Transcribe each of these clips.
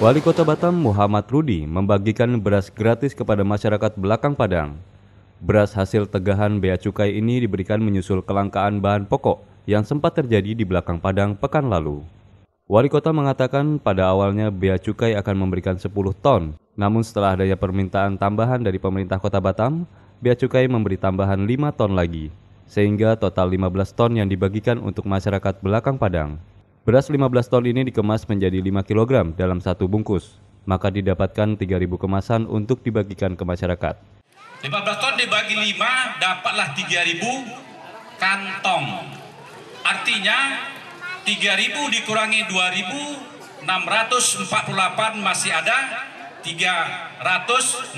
Wali Kota Batam Muhammad Rudi membagikan beras gratis kepada masyarakat Belakang Padang. Beras hasil tegahan bea cukai ini diberikan menyusul kelangkaan bahan pokok yang sempat terjadi di Belakang Padang pekan lalu. Wali kota mengatakan pada awalnya bea cukai akan memberikan 10 ton, namun setelah adanya permintaan tambahan dari pemerintah kota Batam, bea cukai memberi tambahan 5 ton lagi, sehingga total 15 ton yang dibagikan untuk masyarakat Belakang Padang. Beras 15 ton ini dikemas menjadi 5 kg dalam satu bungkus, maka didapatkan 3.000 kemasan untuk dibagikan ke masyarakat. 15 ton dibagi 5 dapatlah 3.000 kantong. Artinya 3.000 dikurangi 2.648 masih ada 352.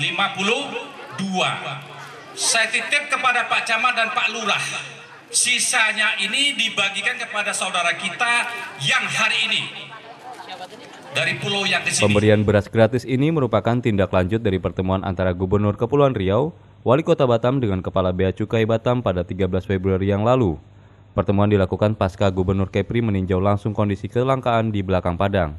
Saya titip kepada Pak Camat dan Pak Lurah Sisanya ini dibagikan kepada saudara kita yang hari ini dari pulau yang di sini. Pemberian beras gratis ini merupakan tindak lanjut dari pertemuan antara Gubernur Kepulauan Riau, Wali Kota Batam dengan Kepala Bea Cukai Batam pada 13 Februari yang lalu. Pertemuan dilakukan pasca Gubernur Kepri meninjau langsung kondisi kelangkaan di belakang Padang.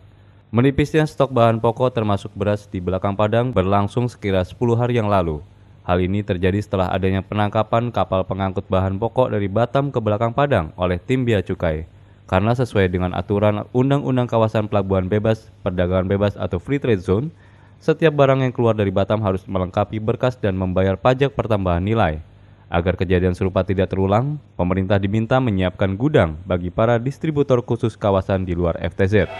Menipisnya stok bahan pokok termasuk beras di belakang Padang berlangsung sekira 10 hari yang lalu. Hal ini terjadi setelah adanya penangkapan kapal pengangkut bahan pokok dari Batam ke belakang Padang oleh tim Bea Cukai. Karena sesuai dengan aturan Undang-Undang Kawasan Pelabuhan Bebas, Perdagangan Bebas atau Free Trade Zone, setiap barang yang keluar dari Batam harus melengkapi berkas dan membayar pajak pertambahan nilai. Agar kejadian serupa tidak terulang, pemerintah diminta menyiapkan gudang bagi para distributor khusus kawasan di luar FTZ.